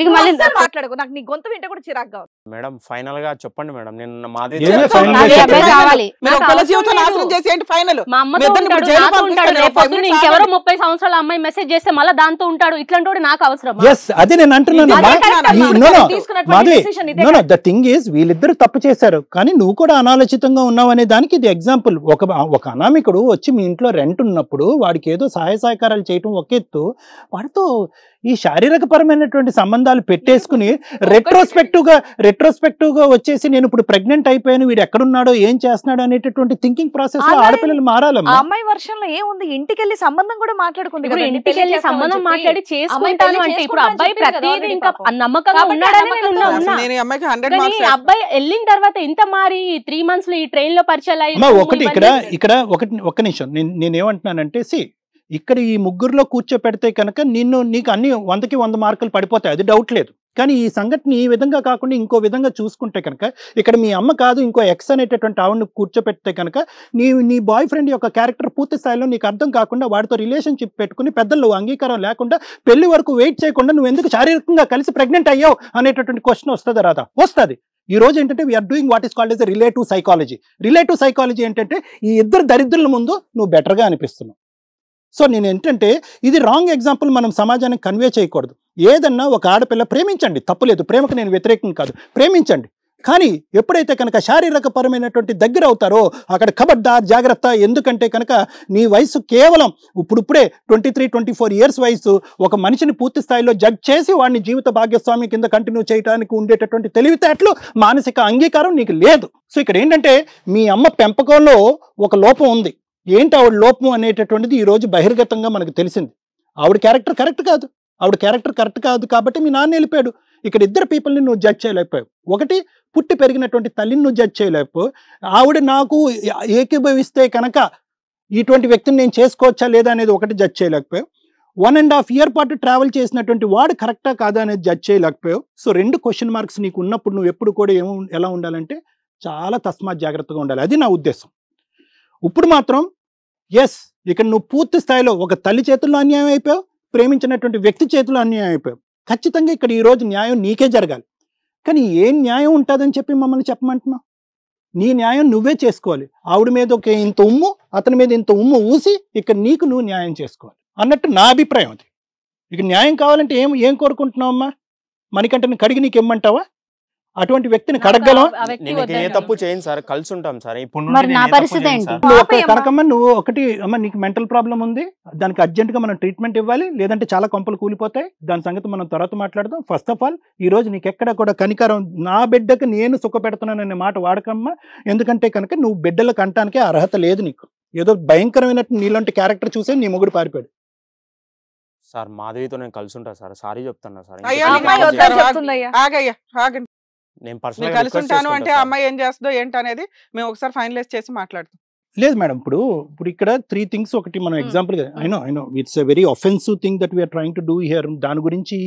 తిరిగి మళ్ళీ మాట్లాడకు. నాకు నీ గొంతు వింటే కూడా చిరాగ్గా. మేడం ఫైనల్గా చెప్పండి మేడం. నేను మాది ఇంకెవరో. ముప్పై సంవత్సరాల అమ్మాయి మెసేజ్ చేస్తే మళ్ళీ దాంతో ఉంటాడు. ఇట్లాంటి నాకు అవసరం. అదే నేను అంటున్నాను ద థింగ్ ఈజ్ వీళ్ళిద్దరు తప్పు చేశారు. కానీ నువ్వు కూడా అనాలోచితంగా ఉన్నావు అనే దానికి ఇది ఎగ్జాంపుల్ ఒక ఒక అనామికుడు వచ్చి మీ ఇంట్లో రెంట్ ఉన్నప్పుడు వాడికి ఏదో సహాయ సహకారాలు చేయటం ఒక ఎత్తు. వాడితో ఈ శారీరక పరమైనటువంటి సంబంధాలు పెట్టేసుకుని రెట్రోస్పెక్టివ్గా రెట్రోస్పెక్టివ్గా వచ్చేసి నేను ఇప్పుడు ప్రెగ్నెంట్ అయిపోయాను వీడు ఎక్కడున్నాడో ఏం చేస్తున్నాడో అనేటటువంటి థింకింగ్ ప్రాసెస్లో ఆడపిల్లలు ఆ మారాలమ్మా అమ్మాయి వర్షంలో ఏముంది? ఇంటికి వెళ్ళి సంబంధం కూడా మాట్లాడుకుంది ఇప్పుడు ఇంటికి వెళ్ళి సంబంధం. మాట్లాడి చేసుకుంటాను అంటే ఇప్పుడు అబ్బాయి ప్రతిదీ ఇంకా. నమ్మకంగా ఉన్నాడని అబ్బాయి వెళ్ళిన తర్వాత ఇంత మారి త్రీ మంత్స్లో ఈ ట్రైన్లో పరిచయాలు ఒకటి ఇక్కడ ఇక్కడ ఒకటి ఒక్క నిమిషం. నేను నేనేమంటున్నానంటే సి ఇక్కడ ఈ ముగ్గురులో కూర్చోపెడితే కనుక నిన్ను నీకు అన్ని వందకి వంద మార్కులు పడిపోతాయి. అది డౌట్ లేదు. కానీ ఈ సంఘటన ఈ విధంగా కాకుండా ఇంకో విధంగా చూసుకుంటే కనుక ఇక్కడ మీ అమ్మ కాదు ఇంకో ఎక్స్ అనేటటువంటి ఆవిడని కూర్చోపెడితే కనుక నీ నీ బాయ్ ఫ్రెండ్ యొక్క క్యారెక్టర్ పూర్తి స్థాయిలో నీకు అర్థం కాకుండా వాడితో రిలేషన్షిప్ పెట్టుకుని పెద్దలు అంగీకారం లేకుండా పెళ్ళి వరకు వెయిట్ చేయకుండా నువ్వు ఎందుకు శారీరకంగా కలిసి ప్రెగ్నెంట్ అయ్యావు అనేటటువంటి క్వశ్చన్ వస్తుంది రాదా వస్తుంది. ఈ రోజు ఏంటంటే we are doing what is called as relative psychology relative psychology ఏంటంటే ఈ ఇద్దరు దరిద్రుల ముందు నువ్వు బెటర్గా అనిపిస్తున్నావు. సో నేను ఏంటంటే ఇది రాంగ్ ఎగ్జాంపుల్ మనం సమాజానికి కన్వే చేయకూడదు. ఏదన్నా ఒక ఆడపిల్ల ప్రేమించండి. తప్పులేదు ప్రేమకు నేను వ్యతిరేకం కాదు. ప్రేమించండి. కానీ ఎప్పుడైతే కనుక శారీరకపరమైనటువంటి దగ్గర అవుతారో అక్కడ ఖబర్దార్ జాగ్రత్త ఎందుకంటే కనుక నీ వయసు కేవలం ఇప్పుడిప్పుడే twenty three twenty four years వయసు ఒక మనిషిని పూర్తి స్థాయిలో జడ్జ్ చేసి వాడిని జీవిత భాగ్యస్వామి కింద కంటిన్యూ చేయడానికి ఉండేటటువంటి తెలివితేటలు మానసిక అంగీకారం నీకు లేదు. సో ఇక్కడ ఏంటంటే మీ అమ్మ పెంపకంలో ఒక లోపం ఉంది. ఏంటి ఆవిడ లోపం అనేటటువంటిది ఈ రోజు బహిర్గతంగా మనకు తెలిసింది. ఆవిడ క్యారెక్టర్ కరెక్ట్ కాదు. ఆవిడ క్యారెక్టర్ కరెక్ట్ కాదు కాబట్టి మీ నాన్న వెళ్ళిపోయాడు. ఇక్కడ ఇద్దరు పీపుల్ని నువ్వు జడ్జ్ చేయలేకపోయావు. ఒకటి పుట్టి పెరిగినటువంటి తల్లిని నువ్వు జడ్జ్ చేయలేకపో ఆవిడ నాకు ఏకీభవిస్తే కనుక ఇటువంటి వ్యక్తిని నేను చేసుకోవచ్చా లేదా అనేది ఒకటి జడ్జ్ చేయలేకపోయావు. వన్ అండ్ హాఫ్ ఇయర్ పాటు ట్రావెల్ చేసినటువంటి వాడు కరెక్టా కాదా అనేది జడ్జ్ చేయలేకపోయావు. సో రెండు క్వశ్చన్ మార్క్స్ నీకు ఉన్నప్పుడు నువ్వు ఎప్పుడు కూడా ఏమో ఎలా ఉండాలంటే చాలా తస్మాత్ జాగ్రత్తగా ఉండాలి. అది నా ఉద్దేశం. ఇప్పుడు మాత్రం ఎస్ ఇక్కడ నువ్వు పూర్తి స్థాయిలో ఒక తల్లి చేతుల్లో అన్యాయం అయిపోయావు ప్రేమించినటువంటి వ్యక్తి చేతుల్లో అన్యాయం అయిపోయావు. ఖచ్చితంగా ఇక్కడ ఈరోజు న్యాయం నీకే జరగాలి. కానీ ఏం న్యాయం ఉంటుందని చెప్పి మమ్మల్ని చెప్పమంటున్నావు? నీ న్యాయం నువ్వే చేసుకోవాలి. ఆవిడ మీద ఒక ఇంత ఉమ్ము అతని మీద ఇంత ఉమ్ము ఊసి ఇక్కడ నీకు నువ్వు న్యాయం చేసుకోవాలి. అన్నట్టు నా అభిప్రాయం అది. ఇక న్యాయం కావాలంటే ఏం ఏం కోరుకుంటున్నావు అమ్మా? కడిగి నీకు ఇమ్మంటావా? అటువంటి వ్యక్తిని కడగలం. నేను ఏ. తప్పు చేయను సార్ కలిసి ఉంటాం సార్. ఇప్పుడు నా పరిస్థితి ఏంటి? నువ్వు ఒకటి అమ్మ నీకు మెంటల్ ప్రాబ్లం ఉంది. దానికి అర్జెంట్గా మనం ట్రీట్మెంట్ ఇవ్వాలి. లేదంటే చాలా కొంపలు కూలిపోతాయి. దాని సంగతి మనం తర్వాత మాట్లాడదాం. ఫస్ట్ ఆఫ్ ఆల్ ఈ రోజు నీకు ఎక్కడ కూడా కనికరం నా బిడ్డకు నేను సుఖ పెడుతున్నాననే మాట వాడకమ్మా. ఎందుకంటే కనుక నువ్వు బిడ్డలకు అంటానికే అర్హత లేదు నీకు. ఏదో భయంకరమైనట్టు నీలాంటి క్యారెక్టర్ చూసే నీ మొగుడు పారిపోయాడు. సార్ మాధవితో నేను కలిసి ఉంటా సార్. సారీ చెప్తున్నా సార్. నేను పర్సనల్ కలిసి ఉంటాను అంటే అమ్మాయి ఏం చేస్తుందో ఏంటి అనేది మేము ఒకసారి ఫైనలైజ్ చేసి మాట్లాడతాం. లేదు మేడం ఇప్పుడు ఇప్పుడు ఇక్కడ త్రీ థింగ్స్ ఒకటి మనం. Example I know I know it's a very offensive thing that we are trying to do here దాని గురించి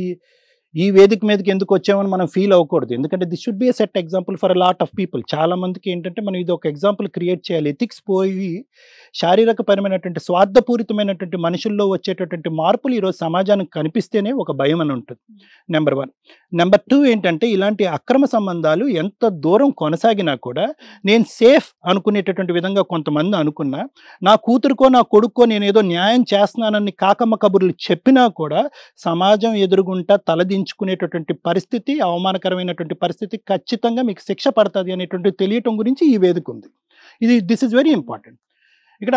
ఈ వేదిక మీదకి ఎందుకు వచ్చామని మనం ఫీల్ అవ్వకూడదు. ఎందుకంటే this should be a set example for a lot of people చాలా మందికి ఏంటంటే మనం ఇది ఒక ఎగ్జాంపుల్ క్రియేట్ చేయాలి. ఎథిక్స్ పోయి శారీరక పరమైనటువంటి స్వార్థపూరితమైనటువంటి మనుషుల్లో వచ్చేటటువంటి మార్పులు ఈరోజు సమాజానికి కనిపిస్తేనే ఒక భయం అని ఉంటుంది. నెంబర్ వన్ నెంబర్ టూ ఏంటంటే ఇలాంటి అక్రమ సంబంధాలు ఎంత దూరం కొనసాగినా కూడా నేను సేఫ్ అనుకునేటటువంటి విధంగా కొంతమంది అనుకున్నా నా కూతురుకో నా కొడుకో నేను ఏదో న్యాయం చేస్తున్నానని కాకమ్మ కబుర్లు చెప్పినా కూడా సమాజం ఎదురుగుంటా తలదించుకునేటటువంటి పరిస్థితి అవమానకరమైనటువంటి పరిస్థితి ఖచ్చితంగా మీకు శిక్ష పడుతుంది అనేటువంటి తెలియటం గురించి ఈ వేదిక ఉంది. ఇది దిస్ ఇస్ వెరీ ఇంపార్టెంట్ ఇక్కడ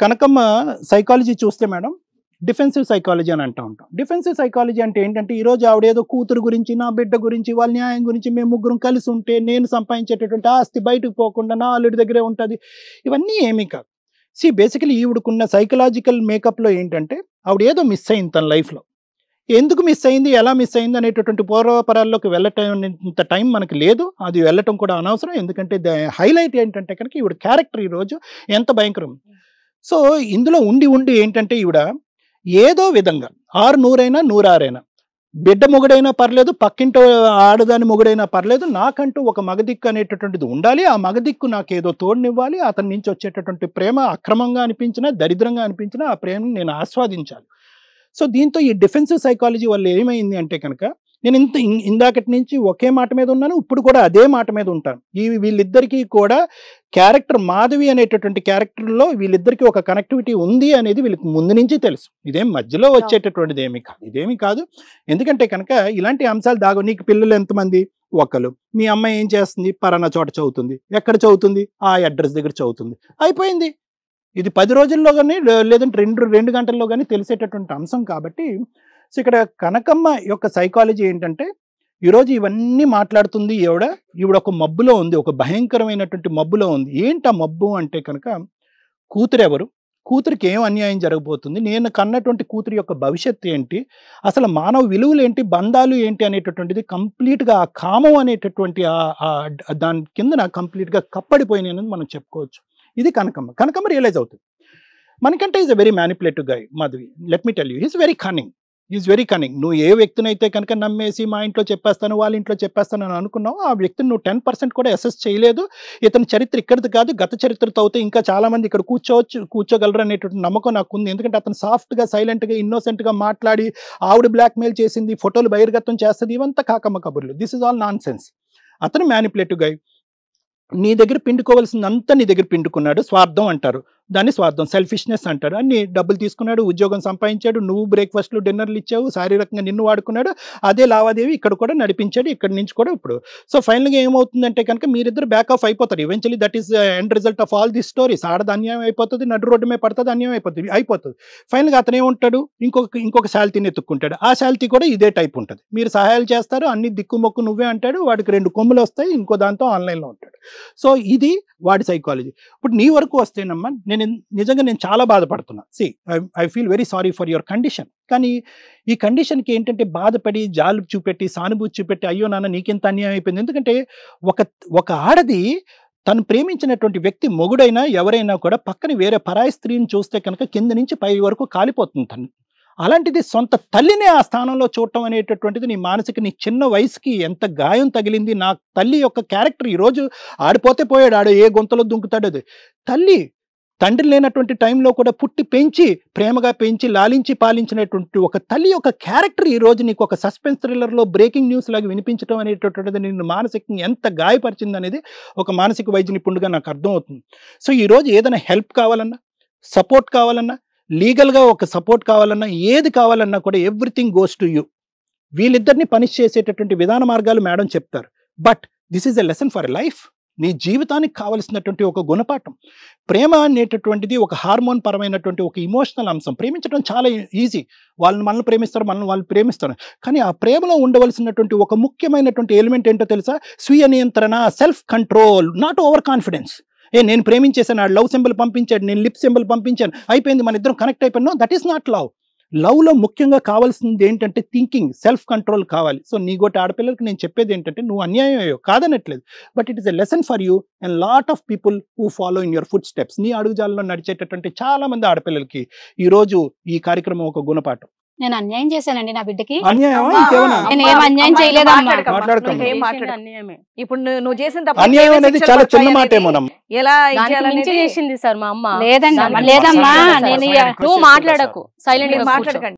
కనకమ్మ సైకాలజీ చూస్తే మేడం డిఫెన్సివ్ సైకాలజీ అని అంటూ ఉంటాం. డిఫెన్సివ్ సైకాలజీ అంటే ఏంటంటే ఈ రోజు ఆవిడ ఏదో కూతురు గురించి నా బిడ్డ గురించి వాళ్ళ న్యాయం గురించి మేము ముగ్గురం కలిసి ఉంటే నేను సంపాదించేటటువంటి ఆస్తి బయటకు పోకుండా నా అల్లుడి దగ్గరే ఉంటుంది. ఇవన్నీ ఏమీ కాదు. సి బేసికలీ ఈవిడకున్న సైకలాజికల్ మేకప్లో ఏంటంటే ఆవిడ ఏదో మిస్ అయింది తన లైఫ్లో ఎందుకు మిస్ అయింది? ఎలా మిస్ అయింది? అనేటటువంటి పూర్వపరాల్లోకి వెళ్ళటం ఇంత టైం మనకి లేదు. అది వెళ్ళటం కూడా అనవసరం. ఎందుకంటే హైలైట్ ఏంటంటే కనుక ఈవిడ క్యారెక్టర్ ఈరోజు ఎంత భయంకరం. సో ఇందులో ఉండి ఉండి ఏంటంటే ఈవిడ ఏదో విధంగా ఆరు నూరైనా నూరారైనా. బిడ్డ మొగుడైనా పర్లేదు పక్కింటి ఆడదాని మొగుడైనా పర్లేదు నాకంటూ ఒక మగదిక్కు అనేటటువంటిది ఉండాలి. ఆ మగదిక్కు నాకేదో తోడునివ్వాలి. అతని నుంచి వచ్చేటటువంటి ప్రేమ అక్రమంగా అనిపించినా దరిద్రంగా అనిపించినా ఆ ప్రేమను నేను ఆస్వాదించాలి. సో దీంతో ఈ డిఫెన్సివ్ సైకాలజీ వల్ల ఏమైంది అంటే కనుక నేను ఇంత ఇందాకటి నుంచి ఒకే మాట మీద ఉన్నాను ఇప్పుడు కూడా అదే మాట మీద ఉంటాను. ఈ వీళ్ళిద్దరికీ కూడా క్యారెక్టర్ మాధవి అనేటటువంటి క్యారెక్టర్లో వీళ్ళిద్దరికీ ఒక కనెక్టివిటీ ఉంది అనేది వీళ్ళకి ముందు నుంచి తెలుసు. ఇదేం మధ్యలో వచ్చేటటువంటిది ఏమి కాదు. ఇదేమి కాదు. ఎందుకంటే కనుక ఇలాంటి అంశాలు దాగు నీకు పిల్లలు ఎంతమంది? ఒకరు మీ అమ్మాయి ఏం చేస్తుంది? పలానా చోట చదువుతుంది. ఎక్కడ చదువుతుంది? ఆ అడ్రస్ దగ్గర చదువుతుంది. అయిపోయింది. ఇది పది రోజుల్లో కానీ లేదంటే రెండు రెండు గంటల్లో కానీ తెలిసేటటువంటి అంశం కాబట్టి సో ఇక్కడ కనకమ్మ యొక్క సైకాలజీ ఏంటంటే ఈరోజు ఇవన్నీ మాట్లాడుతుంది ఈవిడ ఈవిడ ఒక మబ్బులో ఉంది ఒక భయంకరమైనటువంటి మబ్బులో ఉంది. ఏంటి ఆ మబ్బు అంటే కనుక కూతురు ఎవరు కూతురికి ఏం అన్యాయం జరగబోతుంది? నేను కన్నటువంటి కూతురు యొక్క భవిష్యత్తు ఏంటి? అసలు మానవ విలువలు ఏంటి? బంధాలు ఏంటి? అనేటటువంటిది కంప్లీట్గా ఆ కామం అనేటటువంటి ఆ- దాని కిందన కంప్లీట్గా కప్పడిపోయినాయి అనేది మనం చెప్పుకోవచ్చు. ఇది కనకమ్మ. కనకమ్మ రియలైజ్ అవుతుంది. మనకంటే is a very manipulative guy Madhavi. Let me tell you he's very cunning is very cunning నువ్వు ఏ వ్యక్తినైతే కనుక నమ్మేసి మా ఇంట్లో చెప్పేస్తాను వాళ్ళ ఇంట్లో చెప్పేస్తాను అని అనుకున్నావు ఆ వ్యక్తిని నువ్వు టెన్ పర్సెంట్ కూడా అసెస్ చేయలేదు. ఇతని చరిత్ర ఇక్కడిది కాదు గత చరిత్రతో అయితే ఇంకా చాలామంది ఇక్కడ కూర్చోవచ్చు కూర్చోగలరు అనేటువంటి నమ్మకం నాకు ఉంది ఎందుకంటే అతను సాఫ్ట్గా సైలెంట్గా ఇన్నోసెంట్గా మాట్లాడి ఆవిడ బ్లాక్మెయిల్ చేసింది ఫోటోలు బహిర్గతం చేస్తుంది ఇవంతా కాకమ్మ కబుర్లు. This is all nonsense అతను మ్యానిపులేటివ్ గై నీ దగ్గర పిండుకోవాల్సిందంతా నీ దగ్గర పిండుకున్నాడు స్వార్థం అంటారు. దాన్ని స్వార్థం సెల్ఫిష్నెస్ అంటారు. అన్ని డబ్బులు తీసుకున్నాడు ఉద్యోగం సంపాదించాడు నువ్వు బ్రేక్ఫాస్ట్లు డిన్నర్లు ఇచ్చావు శారీరకంగా నిన్ను వాడుకున్నాడు అదే లావాదేవి ఇక్కడ కూడా నడిపించాడు ఇక్కడ నుంచి కూడా ఇప్పుడు. సో ఫైనల్గా ఏమవుతుందంటే కనుక మీరిద్దరు బ్యాక్ ఆఫ్ అయిపోతారు. Eventually that is end result of all the stories ఆడది అన్యాయం అయిపోతుంది నడు రోడ్డు మీద పడుతుంది అన్యాయం అయిపోతుంది అయిపోతుంది. ఫైనల్గా అతనే ఉంటాడు ఇంకొక ఇంకొక శాలిటీని ఎత్తుక్కుంటాడు. ఆ శాలిటీ కూడా ఇదే టైప్ ఉంటుంది. మీరు సహాయాలు చేస్తారు అన్ని దిక్కుమొక్కు నువ్వే అంటాడు వాడికి రెండు కొమ్ములు వస్తాయి ఇంకో దాంతో ఆన్లైన్లో ఉంటాడు. సో ఇది వాడి సైకాలజీ ఇప్పుడు నీ వరకు వస్తేనమ్మా నేను నిజంగా నేను చాలా బాధపడుతున్నా. See I feel very sorry for your condition కానీ ఈ కండిషన్కి ఏంటంటే బాధపడి జాలు చూపెట్టి సానుభూతి చూపెట్టి అయ్యో నాన్న నీకెంత అన్యాయం అయిపోయింది. ఎందుకంటే ఒక ఒక ఆడది తను ప్రేమించినటువంటి వ్యక్తి మొగుడైనా ఎవరైనా కూడా పక్కన వేరే పరాయి స్త్రీని చూస్తే కనుక కింద నుంచి పై వరకు కాలిపోతుంది తను. అలాంటిది సొంత తల్లిని ఆ స్థానంలో చూడటం అనేటటువంటిది నీ మానసిక నీ చిన్న వయసుకి ఎంత గాయం తగిలింది నా తల్లి యొక్క క్యారెక్టర్ ఈరోజు ఆడిపోతే పోయాడు ఆడు ఏ గొంతలో దుంకుతాడు అది తల్లి తండ్రి లేనటువంటి టైంలో కూడా పుట్టి పెంచి ప్రేమగా పెంచి లాలించి పాలించినటువంటి ఒక తల్లి యొక్క క్యారెక్టర్ ఈ రోజు నీకు ఒక సస్పెన్స్ థ్రిల్లర్లో బ్రేకింగ్ న్యూస్ లాగా వినిపించడం అనేటటువంటిది నిన్ను మానసికంగా ఎంత గాయపరిచింది అనేది ఒక మానసిక వైద్య నిపుణుడిగా నాకు అర్థమవుతుంది. సో ఈ రోజు ఏదైనా హెల్ప్ కావాలన్నా సపోర్ట్ కావాలన్నా లీగల్గా ఒక సపోర్ట్ కావాలన్నా ఏది కావాలన్నా కూడా ఎవ్రీథింగ్ గోస్ టు యూ. వీళ్ళిద్దరిని పనిష్ చేసేటటువంటి విధాన మార్గాలు మేడం చెప్తారు. But this is a lesson for life. నీ జీవితానికి కావలసినటువంటి ఒక గుణపాఠం ప్రేమ అనేటటువంటిది ఒక హార్మోన్ పరమైనటువంటి ఒక ఇమోషనల్ అంశం. ప్రేమించడం చాలా ఈజీ. వాళ్ళని మనల్ని ప్రేమిస్తారు మనల్ని వాళ్ళు ప్రేమిస్తారు. కానీ ఆ ప్రేమలో ఉండవలసినటువంటి ఒక ముఖ్యమైనటువంటి ఎలిమెంట్ ఏంటో తెలుసా? స్వీయ నియంత్రణ self control not over confidence. ఏ నేను ప్రేమించేసాను ఆ లవ్ సింబల్ పంపించాడు నేను లిప్ సింబల్ పంపించాను అయిపోయింది మన ఇద్దరం కనెక్ట్ అయిపోయినా. దట్ ఈస్ నాట్ లవ్ లవ్లో ముఖ్యంగా కావాల్సింది ఏంటంటే థింకింగ్ సెల్ఫ్ కంట్రోల్ కావాలి. సో నీ గోటి ఆడపిల్లలకి నేను చెప్పేది ఏంటంటే నువ్వు అన్యాయం అయ్యో కాదనట్లేదు. But it is a lesson for you and lot of people who follow in your footsteps నీ అడుగుజాలలో నడిచేటటువంటి చాలామంది ఆడపిల్లలకి ఈ రోజు ఈ కార్యక్రమం ఒక గుణపాఠం. నేను అన్యాయం చేశానండి నా బిడ్డకి. నేను ఏం అన్యాయం చేయలేదమ్మా. ఇప్పుడు నువ్వు చేసిన అన్యాయం అనేది చాలా చిన్న మాట ఎలా చేసింది సార్ మా అమ్మ. లేదమ్మా మాట్లాడదు నేను నువ్వు మాట్లాడకు. సైలెంట్. మాట్లాడకండి.